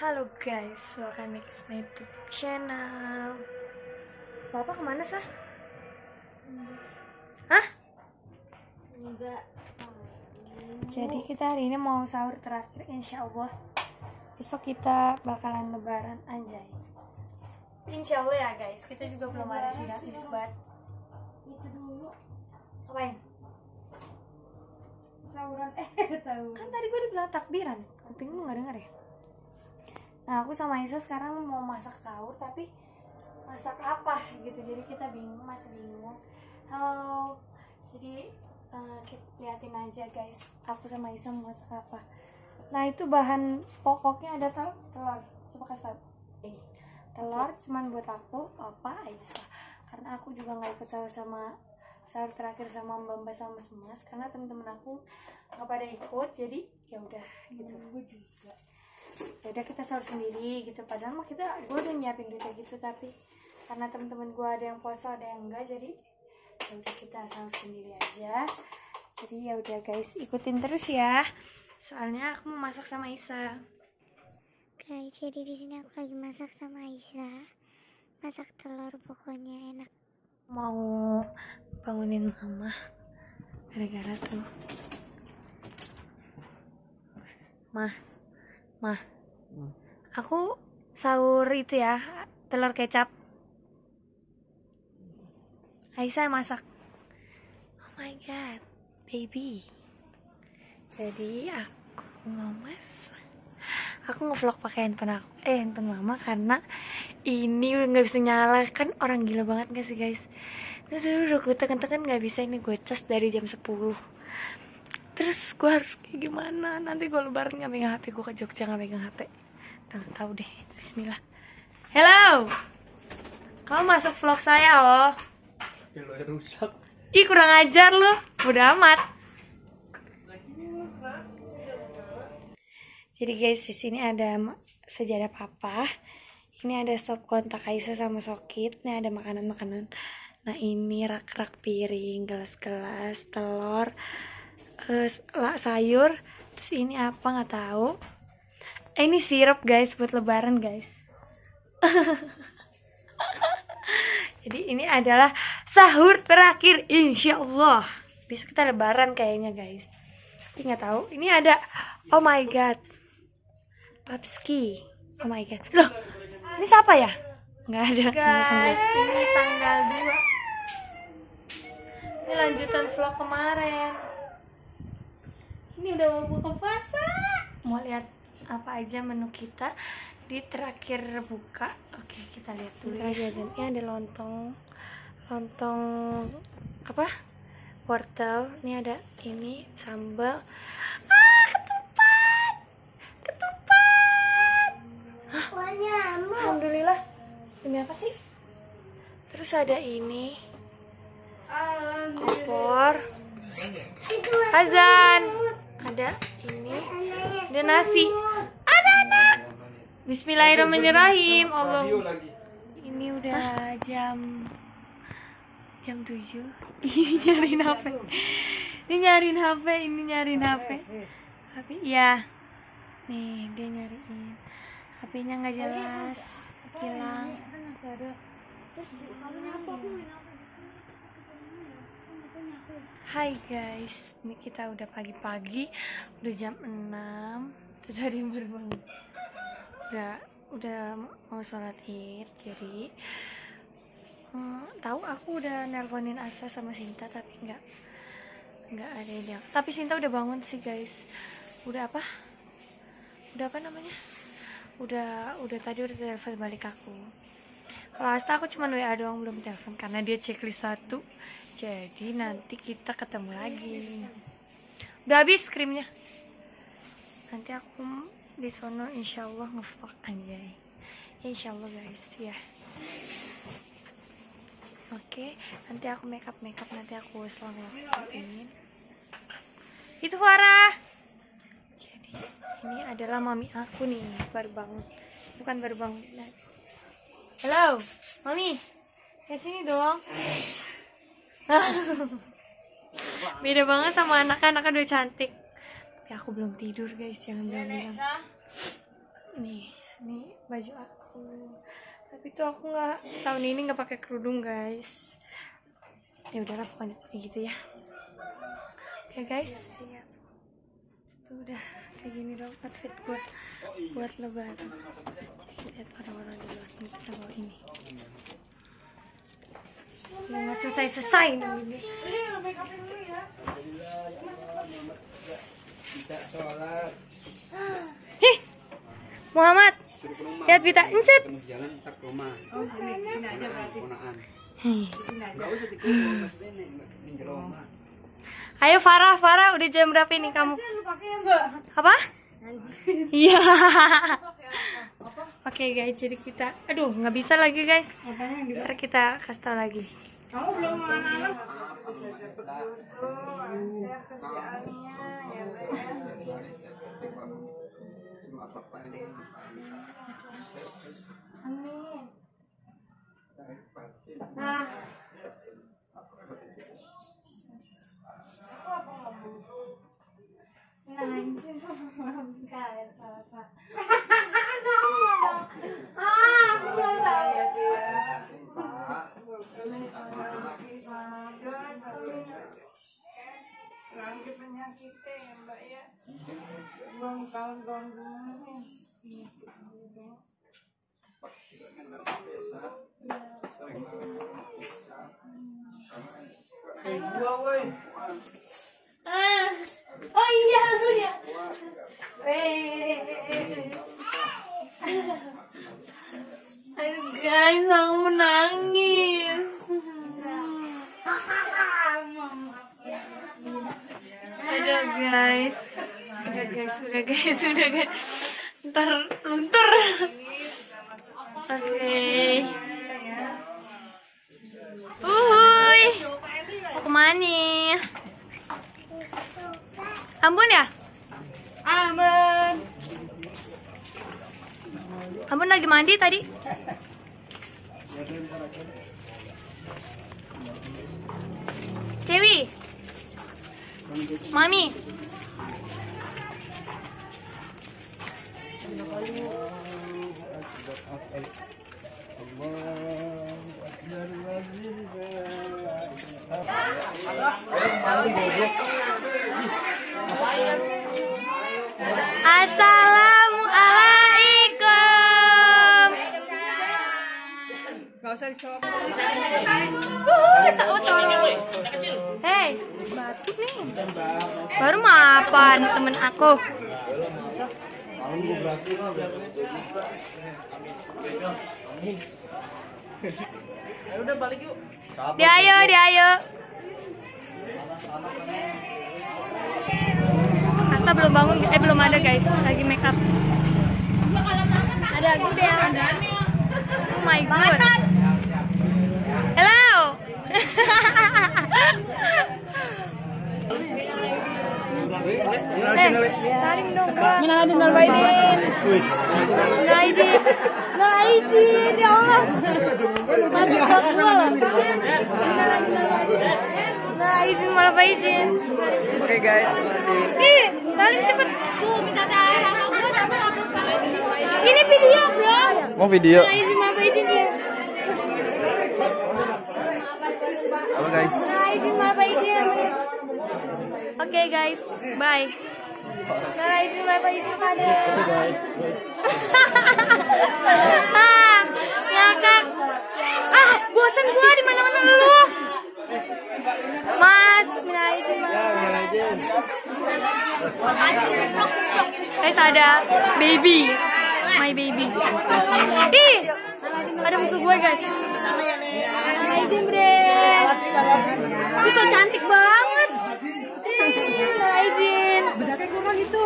Halo guys, welcome back to my YouTube channel. Bapak ke mana sah? Hah? Enggak. Jadi kita hari ini mau sahur terakhir insya Allah. Besok kita bakalan lebaran anjay. Insya Allah ya guys, kita juga belum ada sidang isbat. Itu dulu Ngapain? tawuran eh tahu. Kan tadi gue dibilang takbiran, kuping lu gak denger ya? Nah aku sama Isa sekarang mau masak sahur tapi masak apa gitu jadi kita bingung masih bingung. Halo, jadi kita liatin aja guys, aku sama Isa mau masak apa. Nah itu bahan pokoknya ada tel telur, coba kasih tau. Eh, Telur cuman buat aku, apa Aisyah karena aku juga nggak ikut sahur sama sahur terakhir sama mbak mbak sama mas mas karena temen-temen aku nggak pada ikut jadi ya udah gitu Gue juga. Ya udah kita sahur sendiri gitu. Padahal mah kita gue udah nyiapin duitnya gitu tapi karena temen-temen gue ada yang puasa ada yang enggak jadi ya udah kita sahur sendiri aja. Jadi ya udah guys ikutin terus ya. Soalnya aku mau masak sama Isa. Guys, jadi di sini aku lagi masak sama Aisyah. Masak telur pokoknya enak. mau bangunin mama gara-gara tuh. Mah mah. Aku sahur itu ya telur kecap. Aisyah masak. Oh my god baby. Jadi aku mau masak. Aku ngevlog pakai handphone aku eh handphone mama karena ini udah nggak bisa nyala. Kan orang gila banget gak sih guys? Terus udah gue tekan-tekan nggak bisa ini gue cas dari jam 10 terus gue harus kayak gimana? Nanti gue lebaran nggak megang hp gue ke Jogja nggak megang hp tahu tahu deh. Bismillah. Hello! Kamu masuk vlog saya loh Lo rusak. ih kurang ajar lo. Udah amat. Jadi guys di sini ada sejadah papa. Ini ada sop kontak Aisyah sama Sokit. Ini ada makanan-makanan. Nah ini rak-rak piring gelas-gelas telur la- sayur terus ini apa nggak tahu. Eh, ini sirup guys buat lebaran guys. Jadi ini adalah sahur terakhir insya Allah besok kita lebaran kayaknya guys. Tapi nggak tahu. Ini ada oh my god. Papski oh my god. Loh ini siapa ya? Nggak ada. Guys. Ini tanggal 2 ini lanjutan vlog kemarin ini udah mau buka puasa. Mau lihat apa aja menu kita di terakhir buka. Oke kita lihat dulu ya. Ini ada lontong. Lontong apa? wortel. Ini ada ini sambal. Ah ketupat! Ketupat! Alhamdulillah. Demi apa sih? Terus ada ini. Opor. Azan ada ini ada nasi. Ada anak. Bismillahirrahmanirrahim. Allah. Ini udah jam jam 7 ini nyariin HP ini nyariin HP ini nyariin HP tapi ya nih dia nyariin. HP-nya nggak jelas. hilang. Kan masih ada. Terus kamu nyapa aku main apa? Hai guys, ini kita udah pagi-pagi, udah jam 6 Terus tadi baru bangun Udah, udah mau sholat id Jadi hmm, Tahu aku udah nelponin Asa sama Sinta Tapi nggak nggak ada yang. Tapi Sinta udah bangun sih guys Udah apa? Udah apa namanya? Udah, udah tadi udah telepon balik aku kalau Asta aku cuma WA doang belum telepon karena dia checklist satu. Jadi nanti kita ketemu lagi. Udah habis krimnya. Nanti aku di sono insya Allah ngevlog anjay. Ya, insya Allah guys ya. Oke, nanti aku makeup makeup nanti aku selang lakuin. Itu Farah. Jadi ini adalah mami aku nih baru bangun. Bukan baru bangun. Halo, Mami. Ke sini dong. Beda banget sama anak-anak udah cantik. Tapi aku belum tidur guys, jangan bilang-bilang. Nih, baju aku. Tapi tuh aku nggak tahun ini nggak pakai kerudung guys. Ya udahlah pokoknya kayak gitu ya. Oke guys. Siap tuh udah kayak gini dong outfit buat buat lebaran. Lihat orang-orang di luar ini kita bawa ini selesai selesai nih. Hih, Muhammad lihat Vita encet Tengah jalan tak ke rumah. Oh. Ayo Farah, Farah udah jam berapa ini kamu? Ya? Apa? Iya. Oke guys, jadi kita, aduh nggak bisa lagi guys. Ntar kita kasih tau lagi. Kamu belum mau anak-anak? Amin. Nah. Nah, ini ya salah. Ah, aku belum tahu. Lagi penyakitnya ya, Mbak ya. Belum tahun-tahun dulu. Ah. Oh iya lu ya. Weh. Aduh guys, aku menangis. Aduh guys. Udah guys, udah guys, udah guys. Ntar luntur. Oke. Uhuy. Mau ke mana? Ambon ya? Ambon. Ambon lagi mandi tadi. Cewi. Mami. Assalamualaikum. Gak usah sautoro. Hei, batuk nih. Baru mapan temen aku. Dia ayo, dia ayo. Asta belum bangun, eh belum ada guys, lagi make up. Ada aku deh yang Oh my god. Hello. Eh, salim dong kak. Minal aidin wal faizin. Minal aidin. Minal aidin, ya Allah. Masuk Papua loh. Minal aidin wal faizin. Oke guys, Ih, salim cepet. Ini video bro. mau video Minal aidin wal faizin ya. apa guys? Minal aidin wal faizin. Oke guys, bye. Minal aidin wal faizin pada. ah, ngakak. Ah, bosan gua di mana-mana lu. Mas, minal izin. Guys, ada baby. My baby. Ih, ada musuh gue, guys. Sama ya, Nek. Bre. Ih, so cantik banget. Ih, minal. Bedaknya kurang itu.